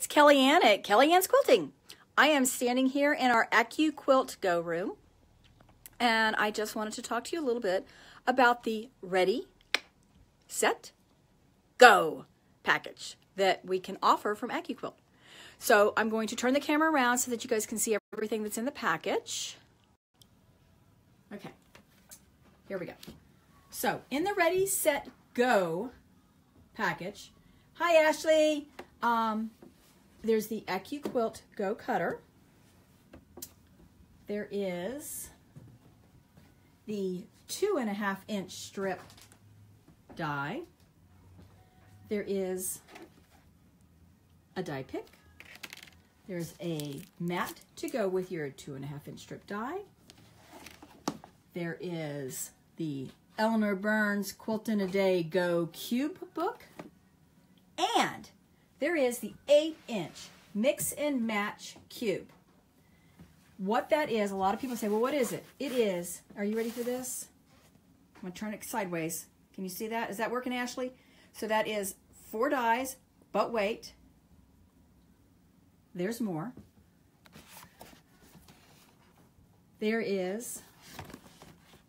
it's Kelly Ann at Kelly Ann's Quilting. I am standing here in our AccuQuilt Go room, and I just wanted to talk to you a little bit about the Ready, Set, Go package that we can offer from AccuQuilt. So I'm going to turn the camera around so that you guys can see everything that's in the package. Okay, here we go. So in the Ready, Set, Go package, hi Ashley, um, there's the AccuQuilt Go Cutter. There is the two and a half inch strip die. There is a die pick. There's a mat to go with your two and a half inch strip die. There is the Eleanor Burns Quilt in a Day Go Cube book. And there is the 8 inch mix and match cube. What that is, a lot of people say, well, what is it? It is, are you ready for this? I'm going to turn it sideways. Can you see that? Is that working, Ashley? So that is four dies, but wait. There's more. There is,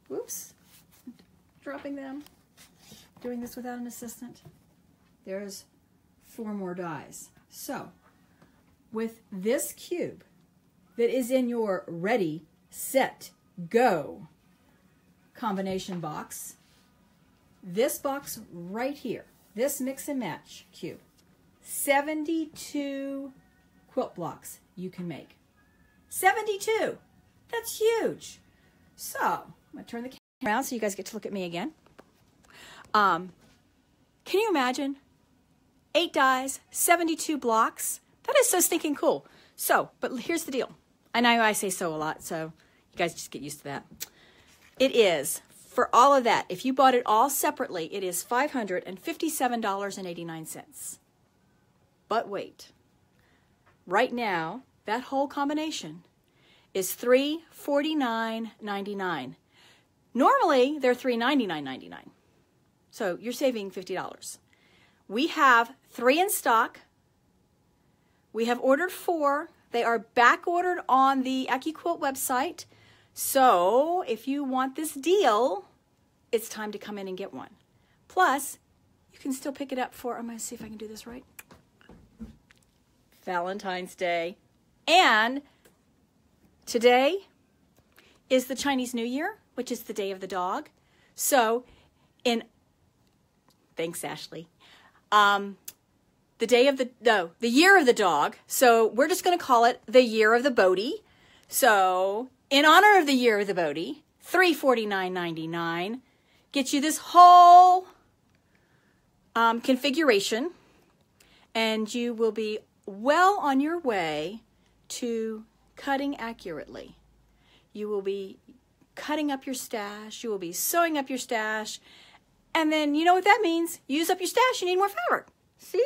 whoops, dropping them, doing this without an assistant. There's four more dies. So with this cube that is in your ready, set, go combination box, this box right here, this mix and match cube, 72 quilt blocks you can make. 72! That's huge! So, I'm going to turn the camera around so you guys get to look at me again. Um, can you imagine eight dies, 72 blocks. That is so stinking cool. So, but here's the deal. I know I say so a lot, so you guys just get used to that. It is, for all of that, if you bought it all separately, it is $557.89. But wait, right now, that whole combination is $349.99. Normally, they're $399.99. So you're saving $50. We have three in stock. We have ordered four. They are back ordered on the AccuQuilt website. So if you want this deal, it's time to come in and get one. Plus, you can still pick it up for, I'm going to see if I can do this right. Valentine's Day. And today is the Chinese New Year, which is the day of the dog. So, in thanks, Ashley um, the day of the no, the year of the dog. So we're just going to call it the year of the Bodhi. So in honor of the year of the Bodhi, three forty nine ninety nine gets you this whole um, configuration, and you will be well on your way to cutting accurately. You will be cutting up your stash. You will be sewing up your stash and then you know what that means? use up your stash, you need more fabric. See?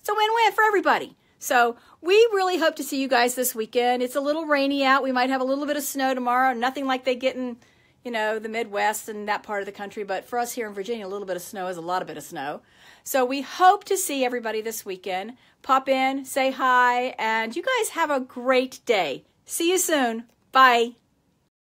It's a win-win for everybody. So we really hope to see you guys this weekend. It's a little rainy out. We might have a little bit of snow tomorrow. Nothing like they get in, you know, the Midwest and that part of the country. But for us here in Virginia, a little bit of snow is a lot of bit of snow. So we hope to see everybody this weekend. Pop in, say hi, and you guys have a great day. See you soon. Bye.